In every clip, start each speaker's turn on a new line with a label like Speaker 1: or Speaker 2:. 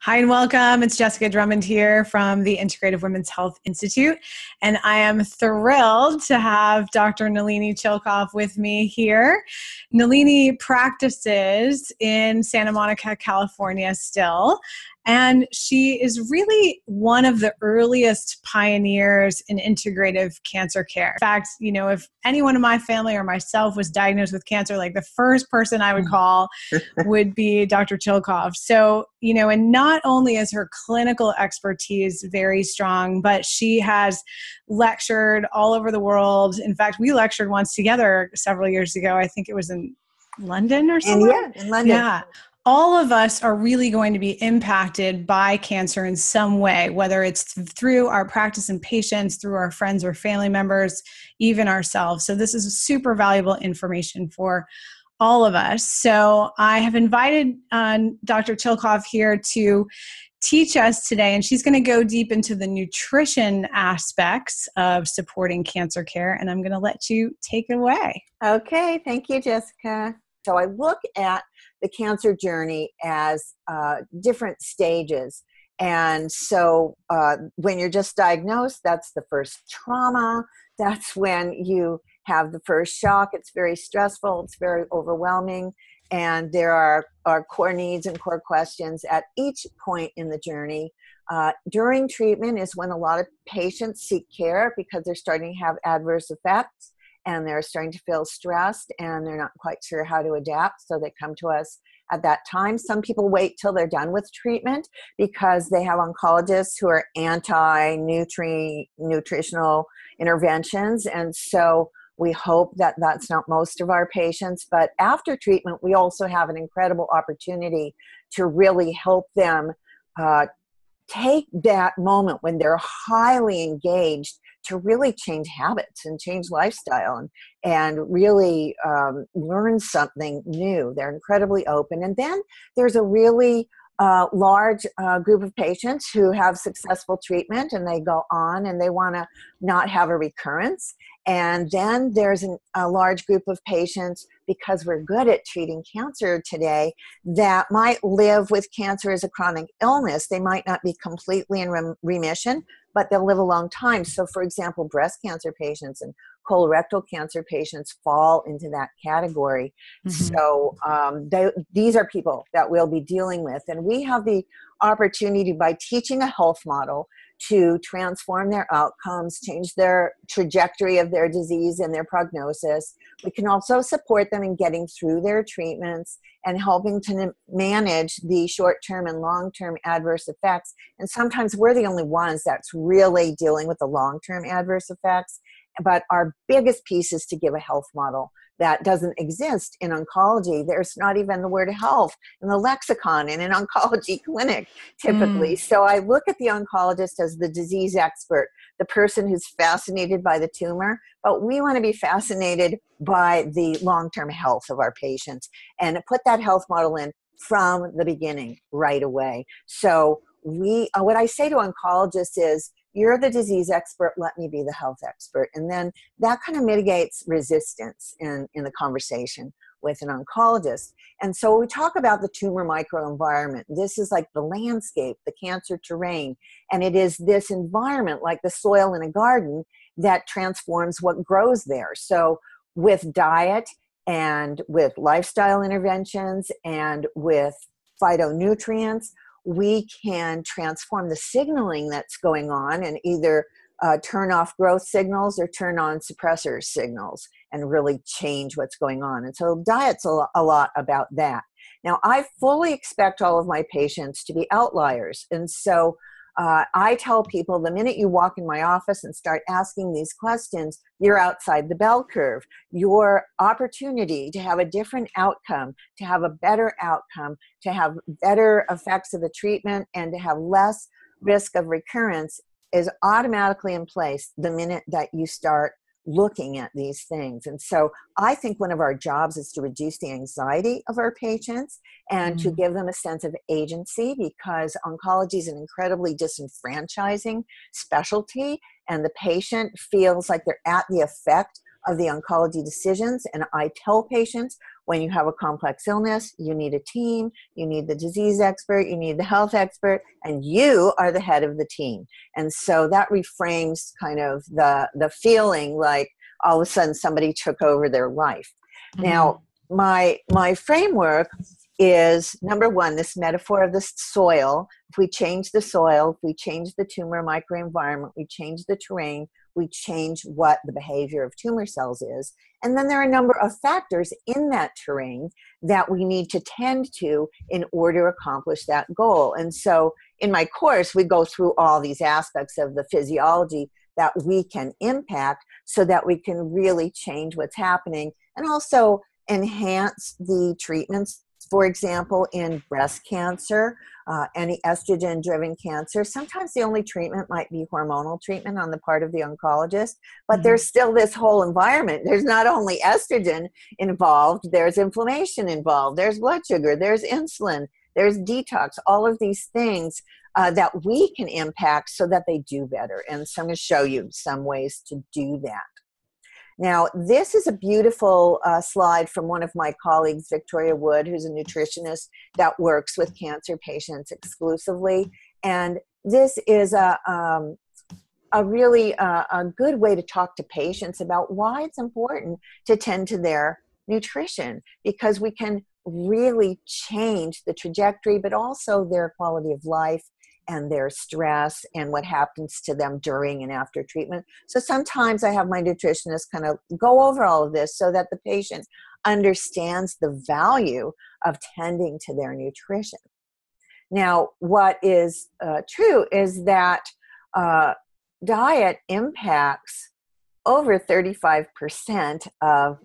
Speaker 1: Hi and welcome. It's Jessica Drummond here from the Integrative Women's Health Institute. And I am thrilled to have Dr. Nalini Chilkov with me here. Nalini practices in Santa Monica, California still. And she is really one of the earliest pioneers in integrative cancer care. In fact, you know, if anyone in my family or myself was diagnosed with cancer, like the first person I would mm. call would be Dr. Chilkov. So, you know, and not only is her clinical expertise very strong, but she has lectured all over the world. In fact, we lectured once together several years ago. I think it was in London or something.
Speaker 2: Yeah, in London.
Speaker 1: Yeah all of us are really going to be impacted by cancer in some way, whether it's through our practice and patients, through our friends or family members, even ourselves. So, this is super valuable information for all of us. So, I have invited uh, Dr. Chilkov here to teach us today, and she's going to go deep into the nutrition aspects of supporting cancer care. And I'm going to let you take it away.
Speaker 2: Okay, thank you, Jessica. So, I look at the cancer journey as uh, different stages. And so uh, when you're just diagnosed, that's the first trauma. That's when you have the first shock. It's very stressful, it's very overwhelming. And there are, are core needs and core questions at each point in the journey. Uh, during treatment is when a lot of patients seek care because they're starting to have adverse effects and they're starting to feel stressed and they're not quite sure how to adapt. So they come to us at that time. Some people wait till they're done with treatment because they have oncologists who are anti nutritional interventions. And so we hope that that's not most of our patients. But after treatment, we also have an incredible opportunity to really help them uh, take that moment when they're highly engaged to really change habits and change lifestyle and, and really um, learn something new. They're incredibly open. And then there's a really uh, large uh, group of patients who have successful treatment and they go on and they want to not have a recurrence. And then there's an, a large group of patients, because we're good at treating cancer today, that might live with cancer as a chronic illness. They might not be completely in rem- remission, but they'll live a long time. So, for example, breast cancer patients and colorectal cancer patients fall into that category. Mm-hmm. So, um, they, these are people that we'll be dealing with. And we have the opportunity by teaching a health model to transform their outcomes, change their trajectory of their disease and their prognosis. We can also support them in getting through their treatments and helping to manage the short term and long term adverse effects. And sometimes we're the only ones that's really dealing with the long term adverse effects. But our biggest piece is to give a health model that doesn't exist in oncology. There's not even the word health in the lexicon in an oncology clinic typically. Mm. So I look at the oncologist as the disease expert, the person who's fascinated by the tumor, but we want to be fascinated by the long term health of our patients and put that health model in from the beginning right away. So we, uh, what I say to oncologists is, you're the disease expert let me be the health expert. And then that kind of mitigates resistance in, in the conversation with an oncologist. And so we talk about the tumor microenvironment. This is like the landscape the cancer terrain. And it is this environment like the soil in a garden that transforms what grows there. So with diet and with lifestyle interventions and with phytonutrients we can transform the signaling that's going on and either uh, turn off growth signals or turn on suppressor signals and really change what's going on. And so diet's a lot, a lot about that. Now, I fully expect all of my patients to be outliers. And so uh, I tell people the minute you walk in my office and start asking these questions, you're outside the bell curve. Your opportunity to have a different outcome, to have a better outcome, to have better effects of the treatment, and to have less risk of recurrence is automatically in place the minute that you start looking at these things. And so I think one of our jobs is to reduce the anxiety of our patients and mm. to give them a sense of agency because oncology is an incredibly disenfranchising specialty and the patient feels like they're at the effect of the oncology decisions. And I tell patients when you have a complex illness, you need a team, you need the disease expert, you need the health expert, and you are the head of the team. And so that reframes kind of the, the feeling like all of a sudden somebody took over their life. Mm-hmm. Now, my my framework is number one this metaphor of the soil if we change the soil if we change the tumor microenvironment we change the terrain we change what the behavior of tumor cells is. And then there are a number of factors in that terrain that we need to tend to in order to accomplish that goal. And so in my course we go through all these aspects of the physiology that we can impact so that we can really change what's happening and also enhance the treatments. For example, in breast cancer, uh, any estrogen driven cancer, sometimes the only treatment might be hormonal treatment on the part of the oncologist, but mm-hmm. there's still this whole environment. There's not only estrogen involved, there's inflammation involved, there's blood sugar, there's insulin, there's detox, all of these things uh, that we can impact so that they do better. And so I'm going to show you some ways to do that. Now, this is a beautiful uh, slide from one of my colleagues, Victoria Wood, who's a nutritionist that works with cancer patients exclusively. And this is a, um, a really uh, a good way to talk to patients about why it's important to tend to their nutrition because we can really change the trajectory, but also their quality of life and their stress and what happens to them during and after treatment. So sometimes I have my nutritionist kind of go over all of this so that the patient understands the value of tending to their nutrition. Now, what is uh, true is that uh, diet impacts over 35% of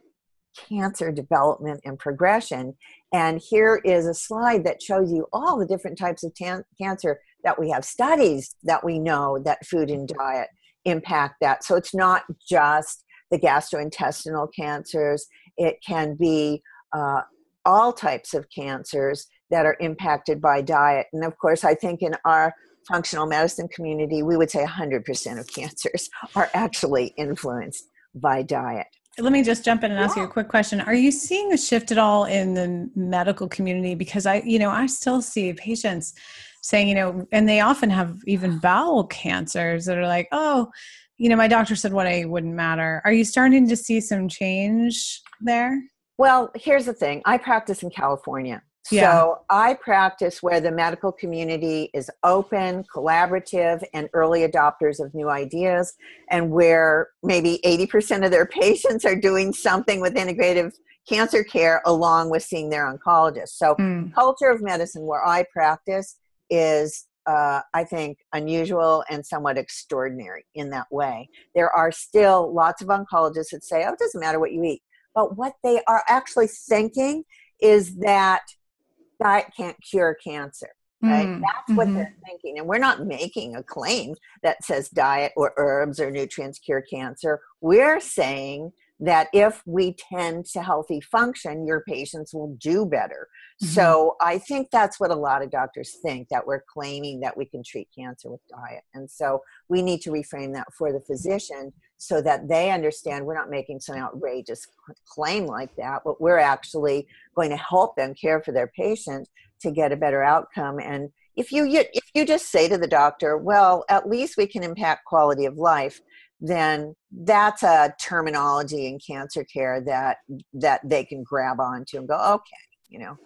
Speaker 2: cancer development and progression. And here is a slide that shows you all the different types of tan- cancer that we have studies that we know that food and diet impact that. So it's not just the gastrointestinal cancers, it can be uh, all types of cancers that are impacted by diet. And of course, I think in our functional medicine community, we would say 100% of cancers are actually influenced by diet.
Speaker 1: Let me just jump in and ask yeah. you a quick question. Are you seeing a shift at all in the medical community? Because I, you know, I still see patients saying, you know, and they often have even bowel cancers that are like, oh, you know, my doctor said what I wouldn't matter. Are you starting to see some change there?
Speaker 2: Well, here's the thing I practice in California. Yeah. So I practice where the medical community is open, collaborative, and early adopters of new ideas, and where maybe 80% of their patients are doing something with integrative cancer care along with seeing their oncologist. So, mm. culture of medicine where I practice is uh, I think, unusual and somewhat extraordinary in that way. There are still lots of oncologists that say, oh, it doesn't matter what you eat. But what they are actually thinking is that diet can't cure cancer. Right? Mm, That's what mm-hmm. they're thinking. And we're not making a claim that says diet or herbs or nutrients cure cancer. We're saying that if we tend to healthy function, your patients will do better. Mm-hmm. So I think that's what a lot of doctors think that we're claiming that we can treat cancer with diet. And so we need to reframe that for the physician so that they understand we're not making some outrageous claim like that, but we're actually going to help them care for their patient to get a better outcome. And if you if you just say to the doctor, well, at least we can impact quality of life, then that's a terminology in cancer care that that they can grab onto and go okay you know?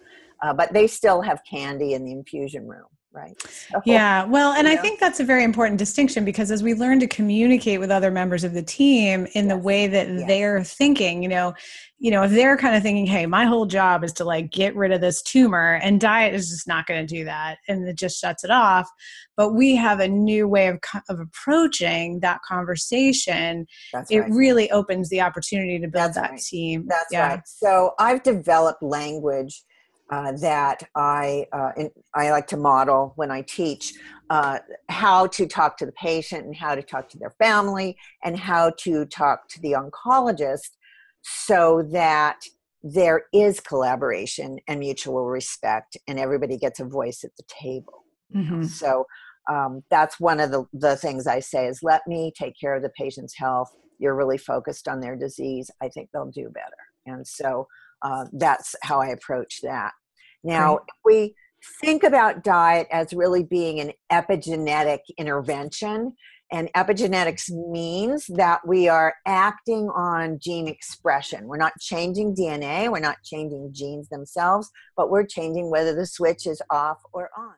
Speaker 2: Uh, but they still have candy in the infusion room right
Speaker 1: so, yeah well and i think that's a very important distinction because as we learn to communicate with other members of the team in yes. the way that yes. they're thinking you know you know if they're kind of thinking hey my whole job is to like get rid of this tumor and diet is just not going to do that and it just shuts it off but we have a new way of, of approaching that conversation that's it right. really opens the opportunity to build that's that
Speaker 2: right.
Speaker 1: team
Speaker 2: that's yeah. right so i've developed language uh, that I uh, in, I like to model when I teach uh, how to talk to the patient and how to talk to their family and how to talk to the oncologist so that there is collaboration and mutual respect and everybody gets a voice at the table. Mm-hmm. So um, that's one of the, the things I say is let me take care of the patient's health. You're really focused on their disease. I think they'll do better. And so uh, that's how I approach that. Now, we think about diet as really being an epigenetic intervention. And epigenetics means that we are acting on gene expression. We're not changing DNA, we're not changing genes themselves, but we're changing whether the switch is off or on.